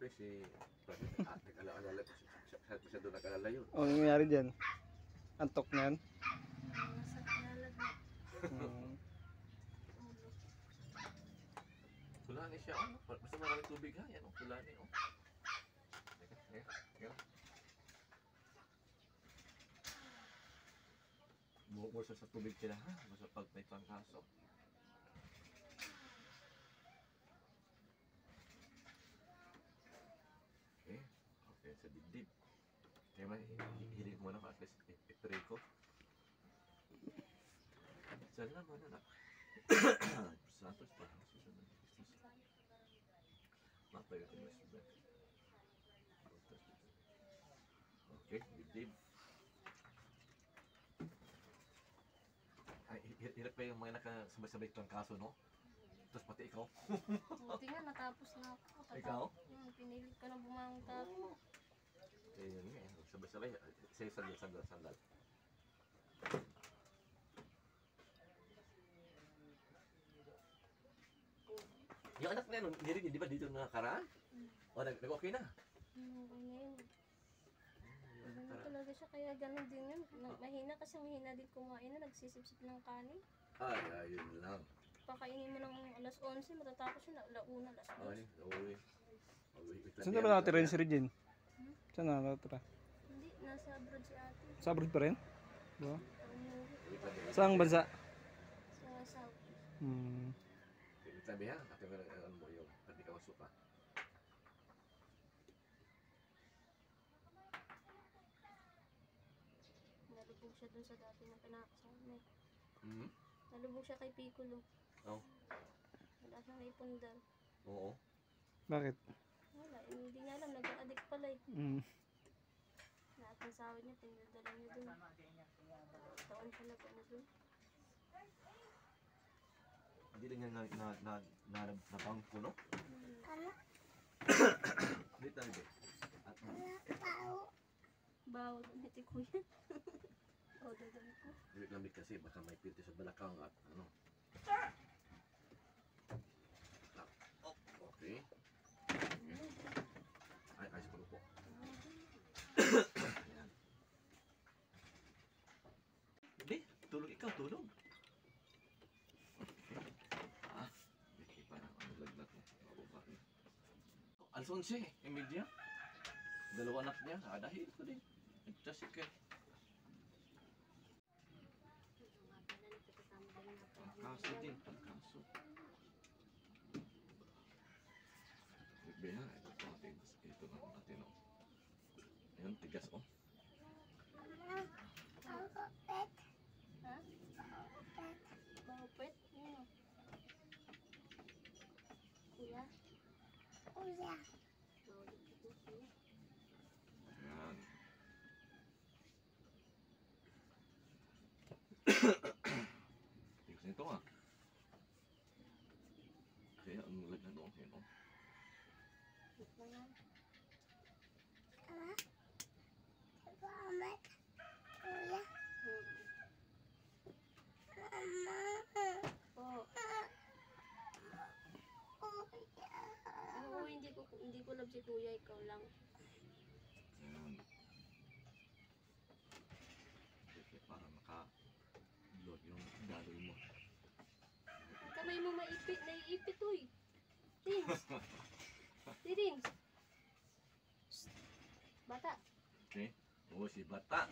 Pre, si... Ah, nag-alala. Siya, siya, siya doon nag-alala yun. O, anong nangyari dyan? Antok na yan? Nasa kinalag na Hmm. ulo. Sulani siya, ano? Basta maraming tubig ha. Yan. Sulani, oh. Teka, teka, teka. Bukod siya sa tubig sila ha. Basta pag may trangkaso. Okay. Okay, sa dibdib. Kaya man, hilig mo na at least i-pray ko. Sana mo na na. Santos pa. Susunod. Mapay ko mas ba. Okay, dibdib. Ay, hi- hirap pa yung mga nakasabay-sabay itong kaso, no? Tapos pati ikaw. Buti nga natapos na ako. Ikaw? Hmm, pinilit ko na bumangon tapos. Eh, yun nga, eh. sabay-sabay. Say, sandal, sandal, sandal. Yung anak na yun, hindi rin, di ba dito nakaraan? O, nag- nag-okay na? Okay na yun. Yung Ganun talaga siya, kaya ganun din yun. Na- Mahina kasi mahina din kumain na, nagsisipsip ng kanin. Ay, ayun lang. Pakainin mo ng alas 11, matatapos yun, alauna, alas 2. Ay, lang Saan na ba natira yung si Regine? Saan na natira? Hindi, nasa abroad si ate. Sa abroad pa rin? Diba? Saang bansa? sa South. Hmm. Lang, ha? Ate mo lang, mo yung, pati ka masuka. Nalubog siya dun sa dati na pinakasama. Hmm? Nalubog siya kay Piccolo. Oh. Wala siyang naipundar. Oo. Bakit? Wala, eh, hindi niya alam, nag-addict pala eh. Hmm. Lahat ng sahod niya, pinadala niya dun. Taon siya na ano dun. Hindi lang yan na, na, na, na, na, na bangko, no? Ano? Hindi tayo, At, Bawal ni ti kuya. o, dadami ko. Hindi lamig kasi baka may pilti sa balakang at ano. Ah, oh, okay. Ay, ayos ko po. Ayan. Hindi, tulog ikaw, tulog. Ah, hindi parang ano lagnat mo. Mababa na. Alfonso, Emilia. Dalawa anak niya, ah, dahil ko din. Nagtasik eh. Pangkaso din, pangkaso. Beha, ito po natin. Ito na natin, oh. Ayan, tigas, oh. Ha? Bawpet? Ano? Kuya? Kuya. Bawal ito, kuya. Ayan. Tigas nito, ah. Kaya, ang lagyan, oh. Ayan, oh. Wait lang yan. Hmm. Oh. Oo, hindi ko hindi ko ikaw lang. Ayan. Kasi para maka-load yung daloy mo. Kamay mo maipit, naiipit, uy. Tins. Di, Tins. Shh. Bata. Okay? Oo, si Bata.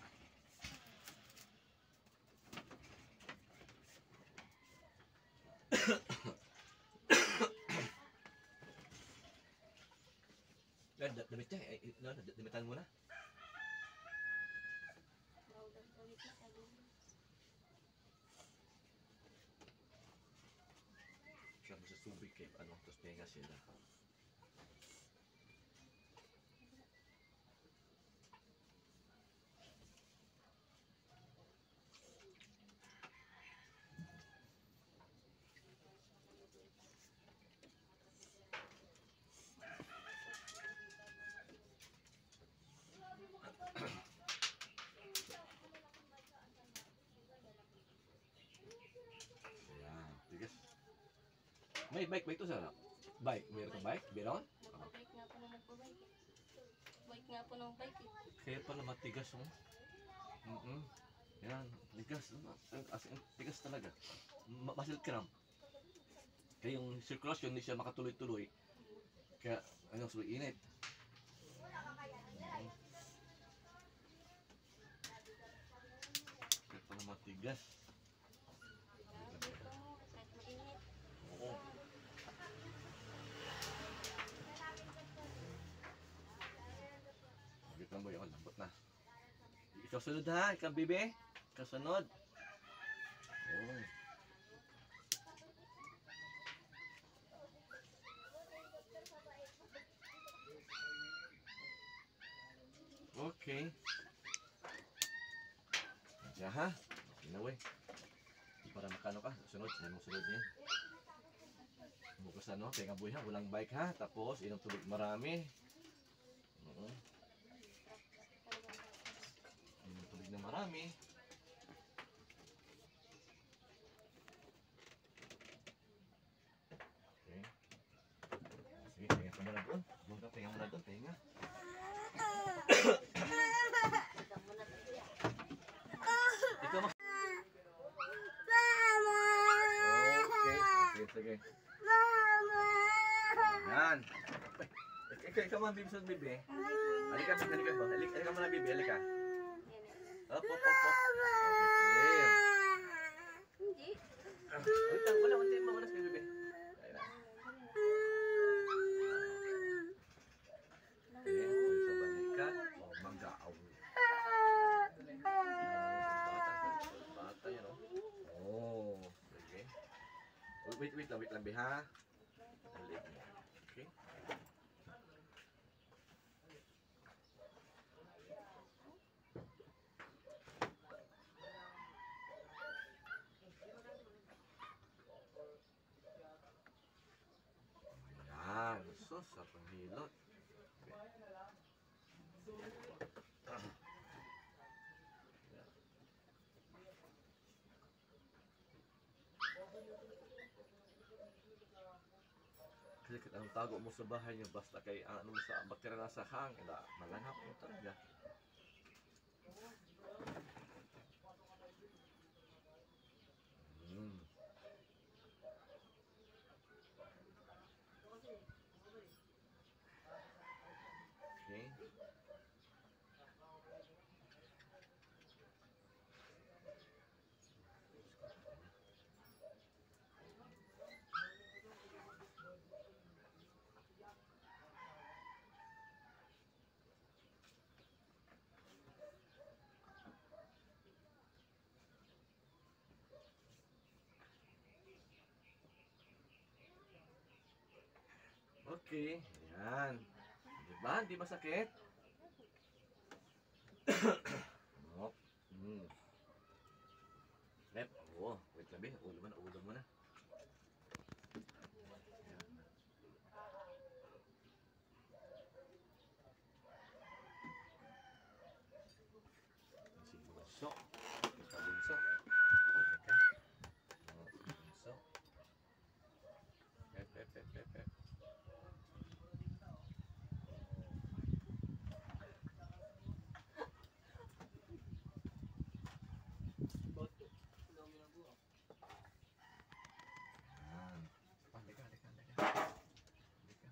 Yan, da- damit niya. Eh, eh, no, da- damitan mo na. Bawal ang damit niya, sabi niya. Siya mo sa subig kay ano, tapos tenga sila. Ayan, tigas. May bike ba ito sa Bike, meron ka bike? Meron? Nagpa-bike nga po nagpa-bike. eh. Bike nga po ng bike eh. Kaya pala matigas mo. Mm Yan, tigas. As in, tigas talaga. Muscle cramp. Kaya yung circulation hindi siya makatuloy-tuloy. Kaya, ano, sulit init. Mm. Kaya pala matigas. Dito mo, kahit mainit. Oo. Wait lang boy, oh, lambot na. Ikaw sunod ha, ikaw bibi. Ikaw sunod. Oh. Okay. Ya ha? Okay. Para makano ka, sunod, sabi mo sunod niya. Bukas ano, tenga buhay ha, walang bike ha. Tapos, inom tubig marami. Oo. Inom tubig na marami. Okay. Sige, tenga ka muna doon. Doon ka, tenga muna doon, tenga. Ikaw ma- Okay, sige, sige. Yan. Ikaw, ikaw man, bibi, sunod, bibi. Halika, halika ba? Halika, halika muna, bibi, halika. Up, up, up, up. Hindi. Wait lang, wala, wala, wala, wala, bibi. Ayun na. Ulit sa balikat. Oh, mag-aaw. Bata, bata, yan, oh. Oh, sige. Wait, wait wait lang, biha. Okay. Yan, sus, sa panghilot. Kasi anong tago mo sa bahay niyo, basta kay ano sa bakterya na sa hang, ila, malanghap mo talaga. Mm. Okay. Okay, ayan. Diba? Hindi masakit? Hop. Mm. Lep. Oo. Wait lang, be. Ulo mo na. Ulo mo na. Ayan. Si Bunso. Ikaw, Bunso. Teka. Oh, si Bunso. Pep, pep, pep, pep, pep. Yan. Ah, halika, halika, halika. Halika.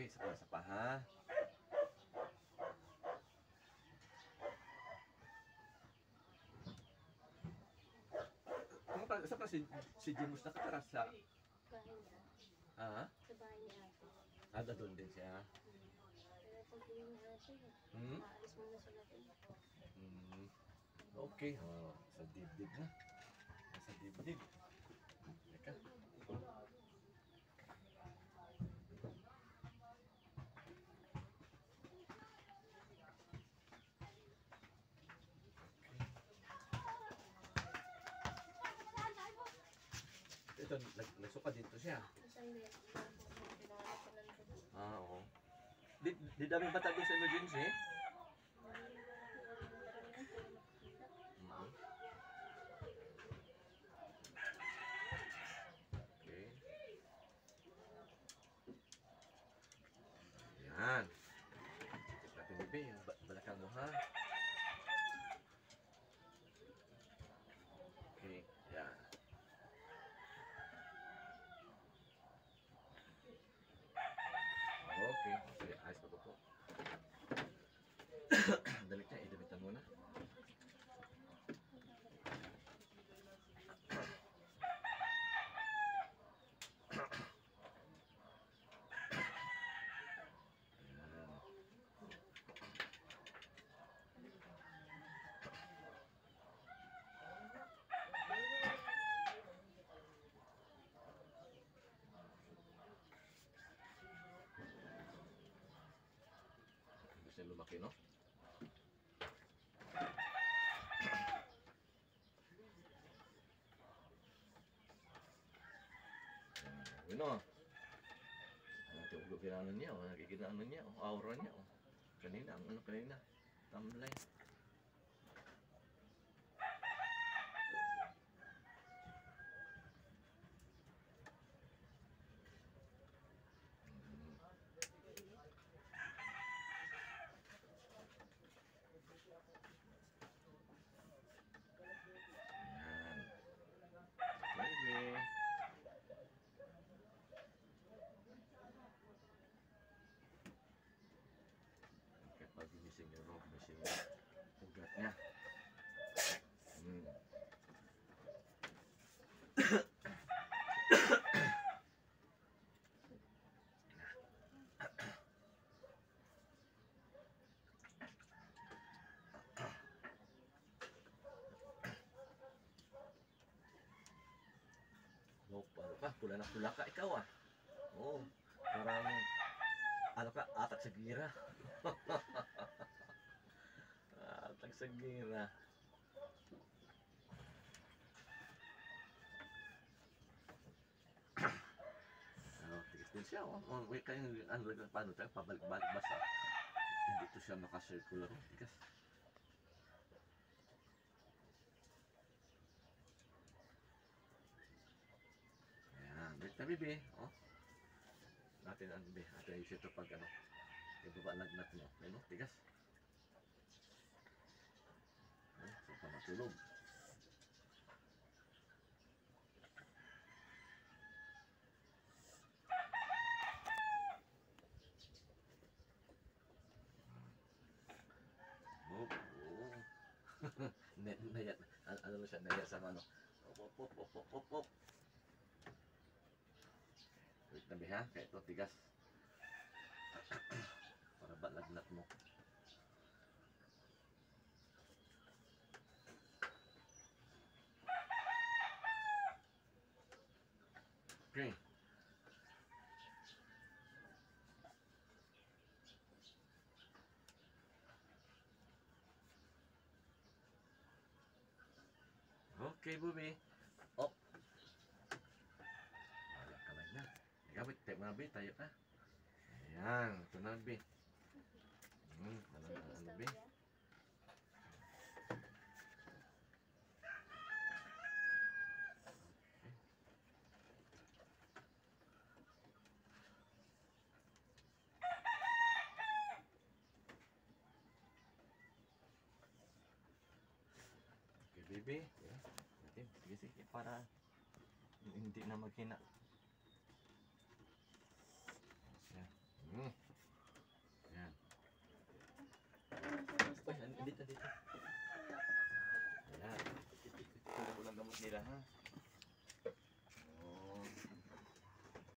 Okay, isa pa, isa pa ha. Ano pa, isa pa si, si Jimus nakatara sa, Bahay niya. ah, Sa bahay ni ate. ada doon din siya. Pero pag uwi na ate, Hmm? aalis muna sila doon. Mm. Okay, oh, sa dibdib na. Sa dibdib. Teka. dito, nag, nagsuka dito siya. Ah, oo. Di, di daming bata sa emergency? Ma'am. Okay. Yan. Lapin bibi, balakang mo ha. Lumaki, no? Yun o. Ang tulog ano niya, oh. Nakikinaano niya, oh. Aura niya, oh. Kanina, ang ano kanina. Tamlay. Mm. Yan. Baby. Kapag ginising yung robe, gising yung ugat niya. Hmm. Ano ka? Pula na pula ka ikaw ah. Oo. Parang ano ka? Atak sa gira. Atak sa gira. Ano, tigas din siya. Oh. Oh, wait, kayo, ano, paano tayo? Pabalik-balik basta. Hindi to siya makacircular. Oh, tigas. Ayan, wait na bibi. Oh. Natin ang bibi. Atin ayusin ito pag ano. Ibaba lagnat mo. Ayun, oh, tigas. Oh, so pa matulog. Oh, oh. Ne, naya, ano, ano siya, naya sa ano. Ha, kaya ito tigas. Para ba lagnat mo. Okay. Okay, Bubi. Tayo mga bi, tayo ka. Ayan, ito na, bi. Hmm, ano na, ano, bi? Okay, baby. Yeah. Natin, sige, sige, para hindi na maghina. Dito. Ayan. Ito ko lang gamot nila, ha?